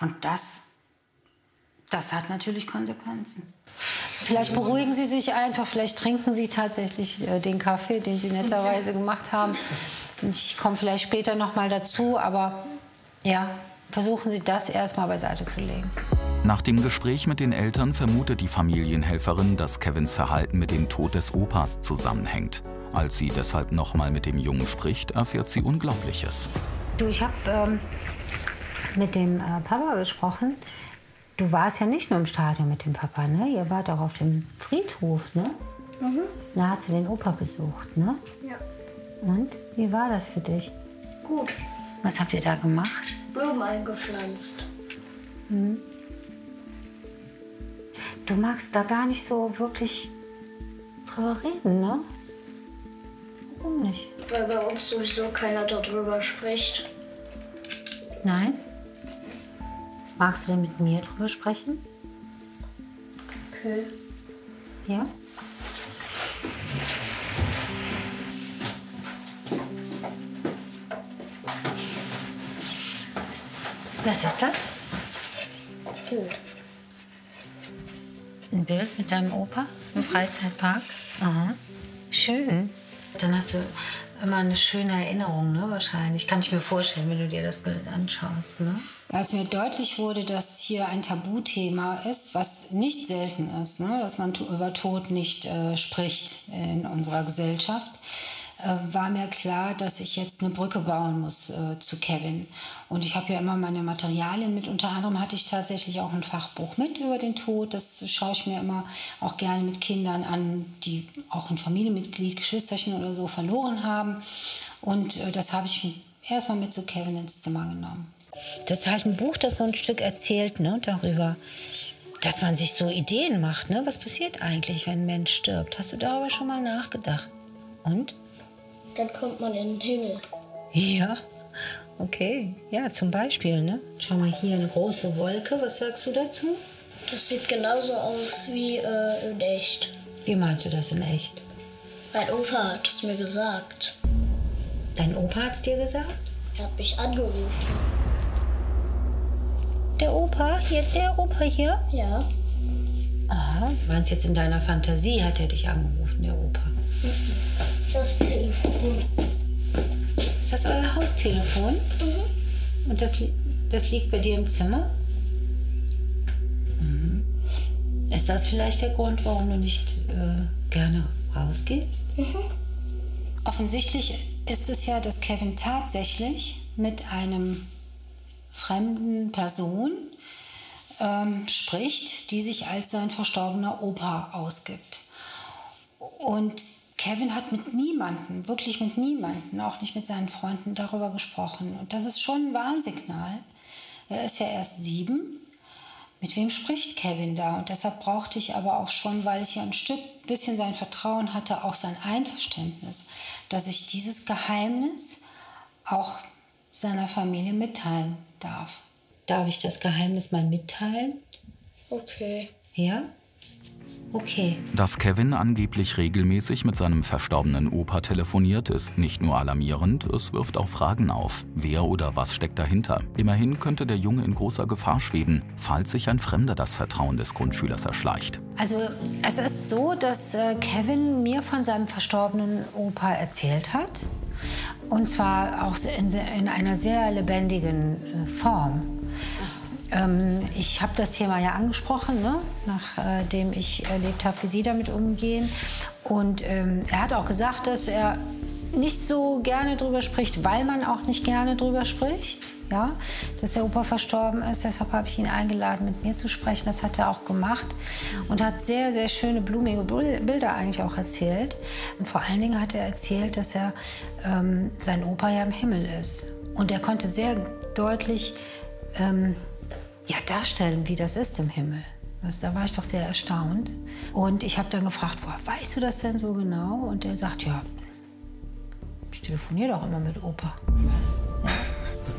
Und das, das hat natürlich Konsequenzen. Vielleicht beruhigen Sie sich einfach, vielleicht trinken Sie tatsächlich äh, den Kaffee, den Sie netterweise gemacht haben. Ich komme vielleicht später noch mal dazu, aber ja, versuchen Sie das erstmal beiseite zu legen. Nach dem Gespräch mit den Eltern vermutet die Familienhelferin, dass Kevins Verhalten mit dem Tod des Opas zusammenhängt. Als sie deshalb nochmal mit dem Jungen spricht, erfährt sie Unglaubliches. Du, ich habe ähm, mit dem äh, Papa gesprochen. Du warst ja nicht nur im Stadion mit dem Papa, ne? Ihr wart auch auf dem Friedhof, ne? Mhm. Da hast du den Opa besucht, ne? Ja. Und wie war das für dich? Gut. Was habt ihr da gemacht? Blumen eingepflanzt. Du magst da gar nicht so wirklich drüber reden, ne? Warum nicht? Weil bei uns sowieso keiner darüber spricht. Nein? Magst du denn mit mir drüber sprechen? Okay. Ja? Was ist das? Bild. Ein Bild mit deinem Opa im Freizeitpark? Aha. Schön. Dann hast du immer eine schöne Erinnerung, ne? Wahrscheinlich. Kann ich mir vorstellen, wenn du dir das Bild anschaust, ne? Als mir deutlich wurde, dass hier ein Tabuthema ist, was nicht selten ist, ne? dass man über Tod nicht äh, spricht in unserer Gesellschaft, äh, war mir klar, dass ich jetzt eine Brücke bauen muss äh, zu Kevin. Und ich habe ja immer meine Materialien mit. Unter anderem hatte ich tatsächlich auch ein Fachbuch mit über den Tod. Das schaue ich mir immer auch gerne mit Kindern an, die auch ein Familienmitglied, Geschwisterchen oder so verloren haben. Und äh, das habe ich erstmal mit zu Kevin ins Zimmer genommen. Das ist halt ein Buch, das so ein Stück erzählt, ne, darüber, dass man sich so Ideen macht, ne? Was passiert eigentlich, wenn ein Mensch stirbt? Hast du darüber schon mal nachgedacht? Und? Dann kommt man in den Himmel. Ja, okay. Ja, zum Beispiel, ne? Schau mal hier, eine große Wolke. Was sagst du dazu? Das sieht genauso aus wie äh, in echt. Wie meinst du das in echt? Mein Opa hat es mir gesagt. Dein Opa hat's dir gesagt? Er hat mich angerufen. Der Opa? Hier, der Opa hier? Ja. Aha, du meinst jetzt in deiner Fantasie hat er dich angerufen, der Opa. Das Telefon. Ist das euer Haustelefon? Und das, das liegt bei dir im Zimmer? Mhm. Ist das vielleicht der Grund, warum du nicht äh, gerne rausgehst? Offensichtlich ist es ja, dass Kevin tatsächlich mit einem fremden Person ähm, spricht, die sich als sein verstorbener Opa ausgibt. Und Kevin hat mit niemandem, wirklich mit niemandem, auch nicht mit seinen Freunden darüber gesprochen. Und das ist schon ein Warnsignal. Er ist ja erst sieben. Mit wem spricht Kevin da? Und deshalb brauchte ich aber auch schon, weil ich ja ein Stück bisschen sein Vertrauen hatte, auch sein Einverständnis, dass ich dieses Geheimnis auch seiner Familie mitteilen darf. Darf ich das Geheimnis mal mitteilen? Okay. Ja? Okay. Dass Kevin angeblich regelmäßig mit seinem verstorbenen Opa telefoniert, ist nicht nur alarmierend, es wirft auch Fragen auf. Wer oder was steckt dahinter? Immerhin könnte der Junge in großer Gefahr schweben, falls sich ein Fremder das Vertrauen des Grundschülers erschleicht. Also es ist so, dass äh, Kevin mir von seinem verstorbenen Opa erzählt hat. Und zwar auch in, in einer sehr lebendigen äh, Form. Ähm, ich habe das Thema ja angesprochen, ne? nachdem ich erlebt habe, wie Sie damit umgehen. Und ähm, er hat auch gesagt, dass er nicht so gerne drüber spricht, weil man auch nicht gerne drüber spricht. Ja, dass der Opa verstorben ist. Deshalb habe ich ihn eingeladen, mit mir zu sprechen. Das hat er auch gemacht und hat sehr, sehr schöne, blumige Bil- Bilder eigentlich auch erzählt. Und vor allen Dingen hat er erzählt, dass er ähm, sein Opa ja im Himmel ist. Und er konnte sehr deutlich ähm, ja, darstellen, wie das ist im Himmel. Das, da war ich doch sehr erstaunt. Und ich habe dann gefragt, woher weißt du das denn so genau? Und er sagt, ja, ich telefoniere doch immer mit Opa. Was?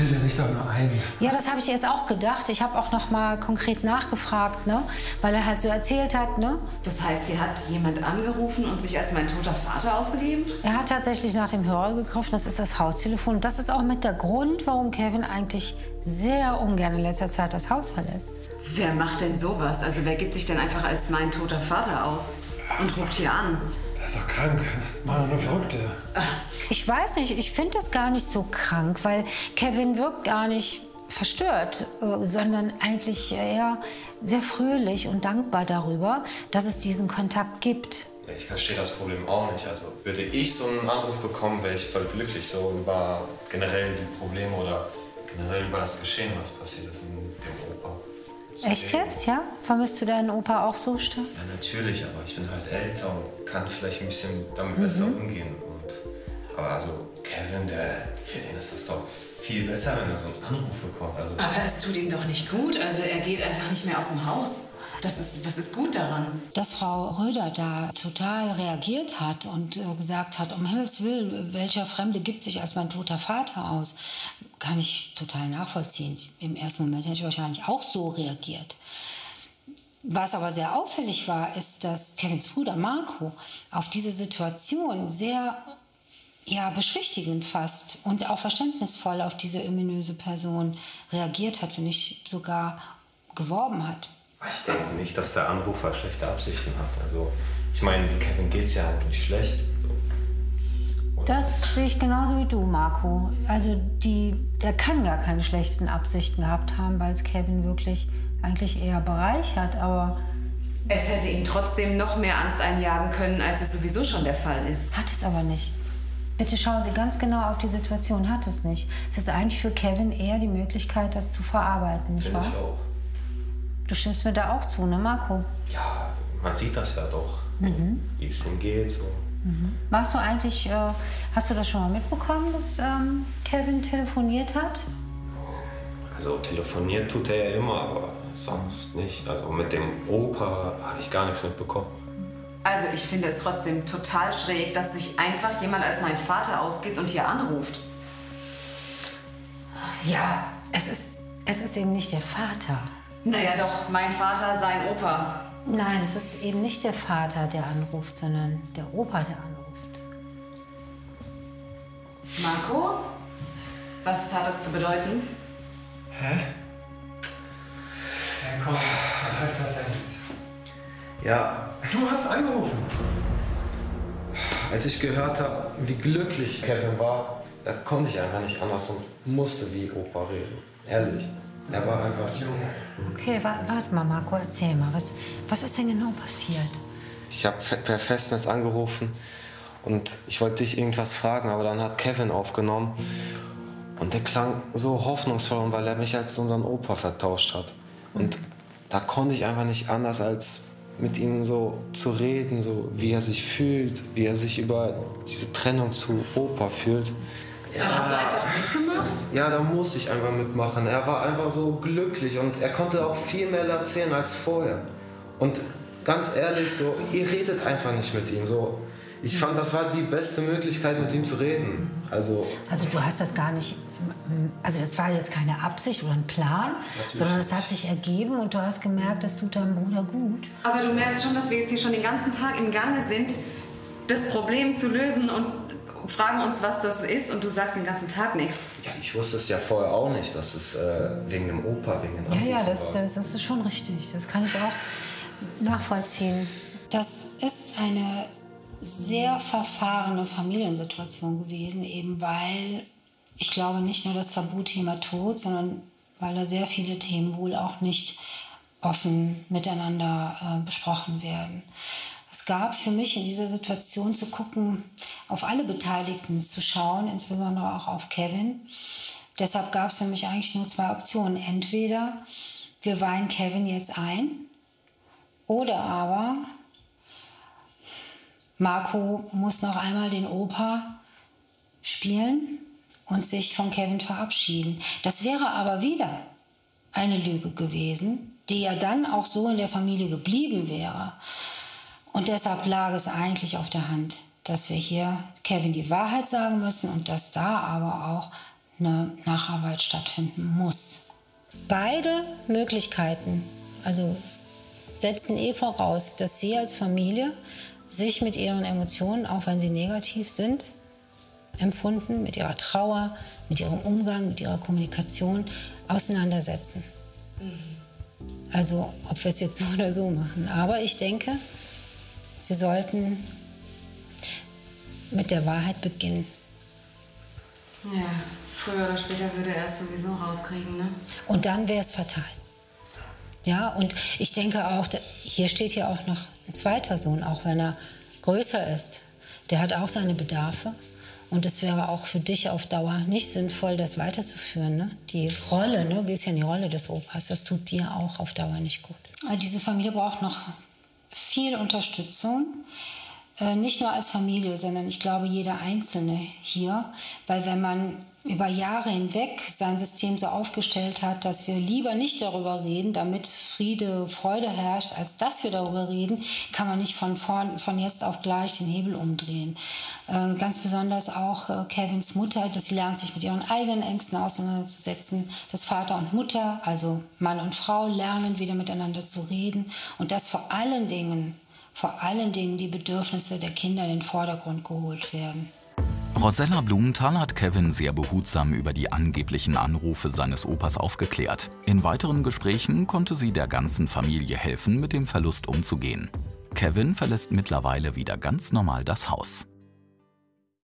Bilde sich doch nur ein. Ja, das habe ich jetzt auch gedacht. Ich habe auch noch mal konkret nachgefragt, ne? weil er halt so erzählt hat. Ne? Das heißt, hier hat jemand angerufen und sich als mein toter Vater ausgegeben? Er hat tatsächlich nach dem Hörer gegriffen. Das ist das Haustelefon. Das ist auch mit der Grund, warum Kevin eigentlich sehr ungern in letzter Zeit das Haus verlässt. Wer macht denn sowas? Also wer gibt sich denn einfach als mein toter Vater aus und ruft hier an? Der ist doch krank. Machen nur Verrückte. Ich weiß nicht, ich finde das gar nicht so krank, weil Kevin wirkt gar nicht verstört, äh, sondern eigentlich eher sehr fröhlich und dankbar darüber, dass es diesen Kontakt gibt. Ich verstehe das Problem auch nicht. Also würde ich so einen Anruf bekommen, wäre ich voll glücklich so über generell die Probleme oder generell über das Geschehen, was passiert ist mit dem Opa. Echt jetzt, ja? Vermisst du deinen Opa auch so stark? Ja, natürlich, aber ich bin halt älter und kann vielleicht ein bisschen damit besser umgehen. Und, aber also Kevin, der, für den ist das doch viel besser, wenn er so einen Anruf bekommt. Also, Aber es tut ihm doch nicht gut. Also er geht einfach nicht mehr aus dem Haus. Das ist, was ist gut daran? Dass Frau Röder da total reagiert hat und äh, gesagt hat, um Himmels Willen, welcher Fremde gibt sich als mein toter Vater aus, kann ich total nachvollziehen. Im ersten Moment hätte ich wahrscheinlich auch so reagiert. Was aber sehr auffällig war, ist, dass Kevins Bruder Marco auf diese Situation sehr ja, beschwichtigend fast und auch verständnisvoll auf diese ominöse Person reagiert hat, wenn nicht sogar geworben hat. ich denke nicht, dass der Anrufer schlechte Absichten hat. Also ich meine, Kevin geht's ja halt nicht schlecht. Das sehe ich genauso wie du, Marco. Also die, der kann gar keine schlechten Absichten gehabt haben, weil es Kevin wirklich eigentlich eher bereichert. Aber Es hätte ihm trotzdem noch mehr Angst einjagen können, als es sowieso schon der Fall ist. hat es aber nicht. Bitte schauen Sie ganz genau auf die Situation. Hat es nicht. Es ist eigentlich für Kevin eher die Möglichkeit, das zu verarbeiten, nicht Finde wahr? ich auch. Du stimmst mir da auch zu, ne, Marco? Ja, man sieht das ja doch, wie es ihm geht. So. Warst du eigentlich, äh, hast du das schon mal mitbekommen, dass ähm, Kevin telefoniert hat? Also telefoniert tut er ja immer, aber sonst nicht. Also mit dem Opa habe ich gar nichts mitbekommen. Also ich finde es trotzdem total schräg, dass sich einfach jemand als mein Vater ausgibt und hier anruft. Ja, es ist, es ist eben nicht der Vater. Naja doch, mein Vater, sein Opa. Nein, es ist eben nicht der Vater, der anruft, sondern der Opa, der anruft. Marco? Was hat das zu bedeuten? Ja, komm, was heißt das denn jetzt? Ja, Du hast angerufen. als ich gehört habe, wie glücklich Kevin war, da konnte ich einfach nicht anders und musste wie Opa reden. Ehrlich. Er war einfach. Okay, wa warte mal, Marco, erzähl mal, was, was ist denn genau passiert? Ich habe per Festnetz angerufen und ich wollte dich irgendwas fragen, aber dann hat Kevin aufgenommen und der klang so hoffnungsvoll, weil er mich als unseren Opa vertauscht hat. Und da konnte ich einfach nicht anders, als mit ihm so zu reden, so wie er sich fühlt, wie er sich über diese Trennung zu Opa fühlt. Dann hast du einfach mitgemacht? Ja, da musste ich einfach mitmachen. Er war einfach so glücklich und er konnte auch viel mehr erzählen als vorher. Und ganz ehrlich, so, ihr redet einfach nicht mit ihm. So, ich fand, das war die beste Möglichkeit, mit ihm zu reden. Also, Also du hast das gar nicht, also es war jetzt keine Absicht oder ein Plan, sondern es hat sich ergeben und du hast gemerkt, das tut deinem Bruder gut. Aber du merkst schon, dass wir jetzt hier schon den ganzen Tag im Gange sind, das Problem zu lösen und fragen uns, was das ist und du sagst den ganzen Tag nichts. ja, ich wusste es ja vorher auch nicht, dass es äh, wegen dem Opa, wegen dem Ja, ja, Anrufer das, war. das, das ist schon richtig. Das kann ich auch nachvollziehen. Das ist eine sehr verfahrene Familiensituation gewesen, eben weil ich glaube nicht nur das Tabuthema Tod, sondern weil da sehr viele Themen wohl auch nicht offen miteinander äh, besprochen werden. Es gab für mich in dieser Situation zu gucken, auf alle Beteiligten zu schauen, insbesondere auch auf Kevin. Deshalb gab es für mich eigentlich nur zwei Optionen. Entweder wir weihen Kevin jetzt ein oder aber Marco muss noch einmal den Opa spielen und sich von Kevin verabschieden. Das wäre aber wieder eine Lüge gewesen, die ja dann auch so in der Familie geblieben wäre. Und deshalb lag es eigentlich auf der Hand, dass wir hier Kevin die Wahrheit sagen müssen und dass da aber auch eine Nacharbeit stattfinden muss. Beide Möglichkeiten, also setzen eh voraus, dass Sie als Familie sich mit Ihren Emotionen, auch wenn sie negativ sind, empfunden, mit Ihrer Trauer, mit Ihrem Umgang, mit Ihrer Kommunikation auseinandersetzen. Mhm. Also ob wir es jetzt so oder so machen. Aber ich denke, wir sollten mit der Wahrheit beginnen. Ja, früher oder später würde er es sowieso rauskriegen, ne? Und dann wäre es fatal. Ja, und ich denke auch, hier steht ja auch noch ein zweiter Sohn, auch wenn er größer ist. Der hat auch seine Bedarfe. Und es wäre auch für dich auf Dauer nicht sinnvoll, das weiterzuführen. Ne? Die Rolle, ne? du gehst ja in die Rolle des Opas, das tut dir auch auf Dauer nicht gut. Also diese Familie braucht noch viel Unterstützung. Äh, nicht nur als Familie, sondern ich glaube jeder Einzelne hier. Weil wenn man über Jahre hinweg sein System so aufgestellt hat, dass wir lieber nicht darüber reden, damit Friede, Freude herrscht, als dass wir darüber reden, kann man nicht von, vorn, von jetzt auf gleich den Hebel umdrehen. Äh, ganz besonders auch äh, Kevins Mutter, dass sie lernt, sich mit ihren eigenen Ängsten auseinanderzusetzen. Dass Vater und Mutter, also Mann und Frau, lernen, wieder miteinander zu reden. Und dass vor allen Dingen, vor allen Dingen die Bedürfnisse der Kinder in den Vordergrund geholt werden. Rosella Blumenthal hat Kevin sehr behutsam über die angeblichen Anrufe seines Opas aufgeklärt. In weiteren Gesprächen konnte sie der ganzen Familie helfen, mit dem Verlust umzugehen. Kevin verlässt mittlerweile wieder ganz normal das Haus.